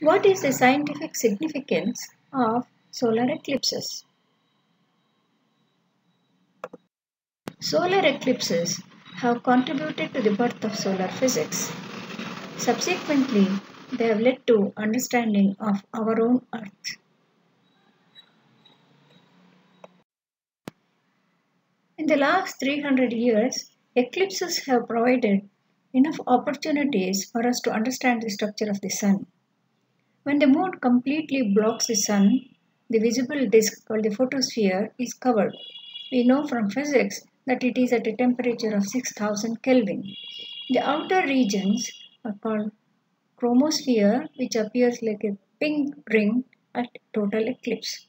What is the scientific significance of solar eclipses? Solar eclipses have contributed to the birth of solar physics. Subsequently, they have led to understanding of our own earth. In the last 300 years, eclipses have provided enough opportunities for us to understand the structure of the sun. When the moon completely blocks the sun, the visible disk called the photosphere is covered. We know from physics that it is at a temperature of 6000 Kelvin. The outer regions are called chromosphere, which appears like a pink ring at total eclipse.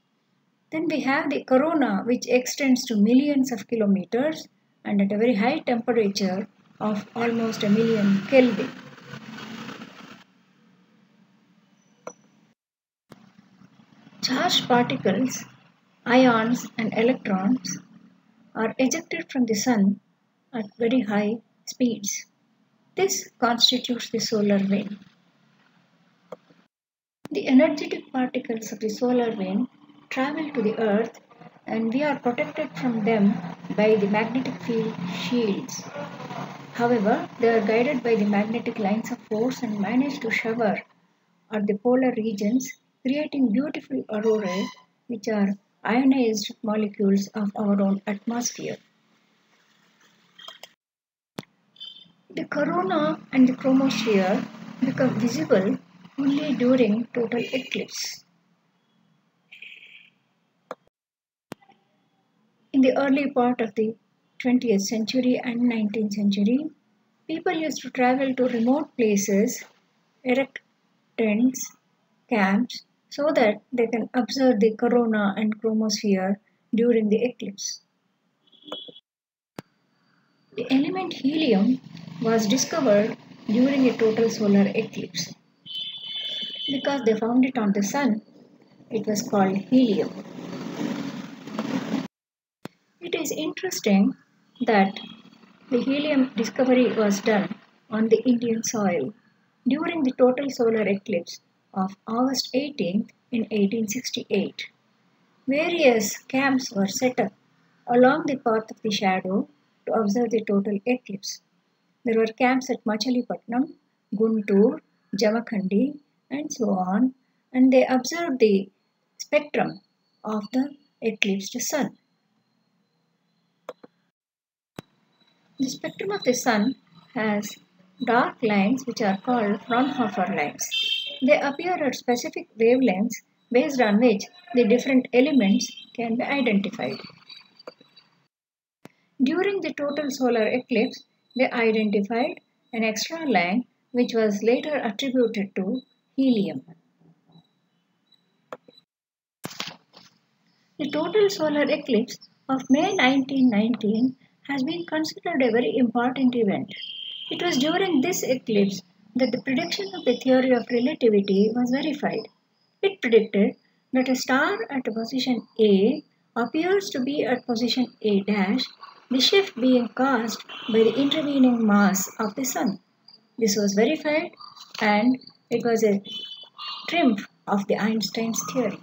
Then we have the corona, which extends to millions of kilometers and at a very high temperature of almost a million Kelvin. Charged particles, ions, and electrons are ejected from the sun at very high speeds. This constitutes the solar wind. The energetic particles of the solar wind travel to the earth and we are protected from them by the magnetic field shields. However, they are guided by the magnetic lines of force and manage to shower at the polar regions creating beautiful aurorae which are ionized molecules of our own atmosphere. The corona and the chromosphere become visible only during total eclipse. In the early part of the 20th century and 19th century, people used to travel to remote places, erect tents, camps, so that they can observe the corona and chromosphere during the eclipse. The element helium was discovered during a total solar eclipse. Because they found it on the sun, it was called helium. It is interesting that the helium discovery was done on the Indian soil during the total solar eclipse of August 18th in 1868. Various camps were set up along the path of the shadow to observe the total eclipse. There were camps at Machilipatnam, Guntur, Jamakhandi, and so on, and they observed the spectrum of the eclipsed sun. The spectrum of the sun has dark lines which are called Fraunhofer lines. They appear at specific wavelengths based on which the different elements can be identified. During the total solar eclipse, they identified an extra line which was later attributed to helium. The total solar eclipse of May 1919 has been considered a very important event. It was during this eclipse that the prediction of the theory of relativity was verified. It predicted that a star at position A appears to be at position A dash, the shift being caused by the intervening mass of the sun. This was verified and it was a triumph of the Einstein's theory.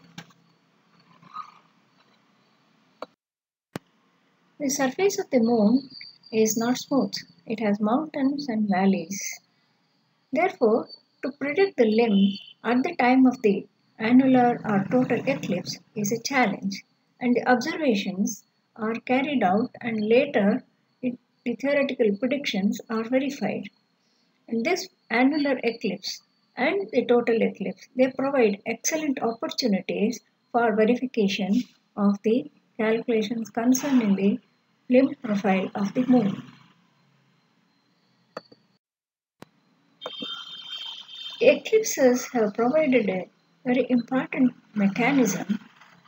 The surface of the moon is not smooth. It has mountains and valleys. Therefore, to predict the limb at the time of the annular or total eclipse is a challenge and the observations are carried out and later it, the theoretical predictions are verified. In this annular eclipse and the total eclipse, they provide excellent opportunities for verification of the calculations concerning the limb profile of the moon. Eclipses have provided a very important mechanism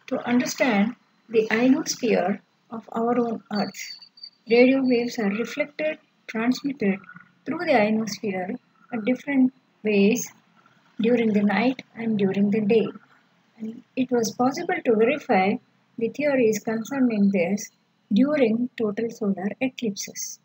to understand the ionosphere of our own Earth. Radio waves are reflected, transmitted through the ionosphere at different ways during the night and during the day. And it was possible to verify the theories concerning this during total solar eclipses.